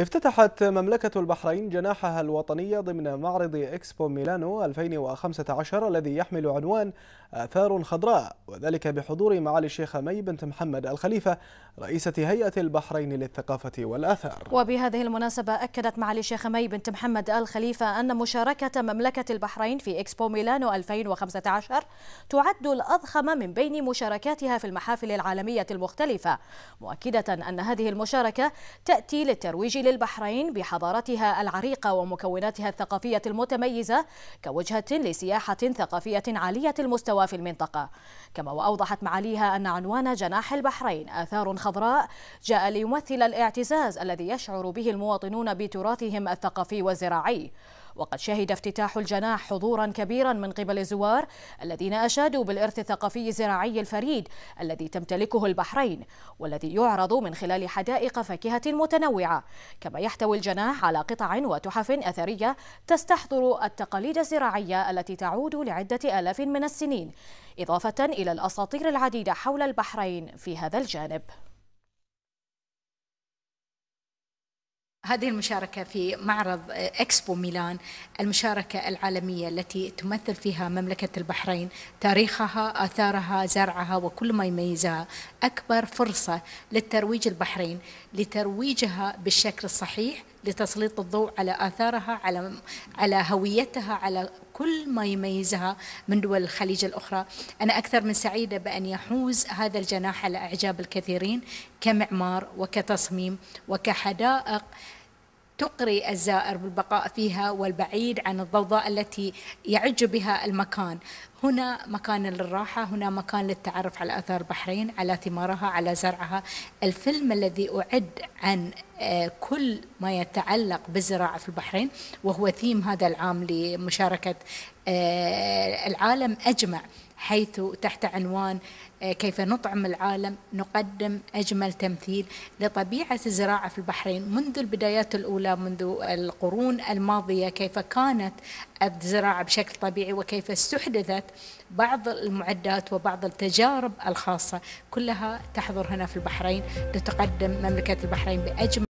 افتتحت مملكة البحرين جناحها الوطني ضمن معرض إكسبو ميلانو 2015 الذي يحمل عنوان آثار خضراء وذلك بحضور معالي الشيخة مي بنت محمد الخليفة رئيسة هيئة البحرين للثقافة والآثار. وبهذه المناسبة أكدت معالي الشيخة مي بنت محمد الخليفة أن مشاركة مملكة البحرين في إكسبو ميلانو 2015 تعد الأضخم من بين مشاركاتها في المحافل العالمية المختلفة مؤكدة أن هذه المشاركة تأتي للترويج للبحرين بحضارتها العريقة ومكوناتها الثقافية المتميزة كوجهة لسياحة ثقافية عالية المستوى في المنطقة. كما وأوضحت معاليها أن عنوان جناح البحرين آثار خضراء جاء ليمثل الاعتزاز الذي يشعر به المواطنون بتراثهم الثقافي والزراعي. وقد شهد افتتاح الجناح حضورا كبيرا من قبل الزوار الذين أشادوا بالإرث الثقافي الزراعي الفريد الذي تمتلكه البحرين والذي يعرض من خلال حدائق فاكهة متنوعة. كما يحتوي الجناح على قطع وتحف أثرية تستحضر التقاليد الزراعية التي تعود لعدة آلاف من السنين إضافة إلى الأساطير العديدة حول البحرين في هذا الجانب. هذه المشاركة في معرض إكسبو ميلان المشاركة العالمية التي تمثل فيها مملكة البحرين. تاريخها آثارها زرعها وكل ما يميزها أكبر فرصة للترويج البحرين لترويجها بالشكل الصحيح لتسليط الضوء على آثارها على على هويتها على كل ما يميزها من دول الخليج الأخرى. أنا أكثر من سعيدة بأن يحوز هذا الجناح على إعجاب الكثيرين كمعمار وكتصميم وكحدائق تقري الزائر بالبقاء فيها والبعيد عن الضوضاء التي يعج بها المكان. هنا مكان للراحة هنا مكان للتعرف على آثار البحرين على ثمارها على زرعها. الفيلم الذي أعد عن آه، كل ما يتعلق بالزراعة في البحرين وهو ثيم هذا العام لمشاركة آه، العالم أجمع حيث تحت عنوان آه، كيف نطعم العالم نقدم أجمل تمثيل لطبيعة الزراعة في البحرين منذ البدايات الأولى منذ القرون الماضية كيف كانت الزراعة بشكل طبيعي وكيف استحدثت بعض المعدات وبعض التجارب الخاصة. كلها تحضر هنا في البحرين لتقدم مملكة البحرين بأجمل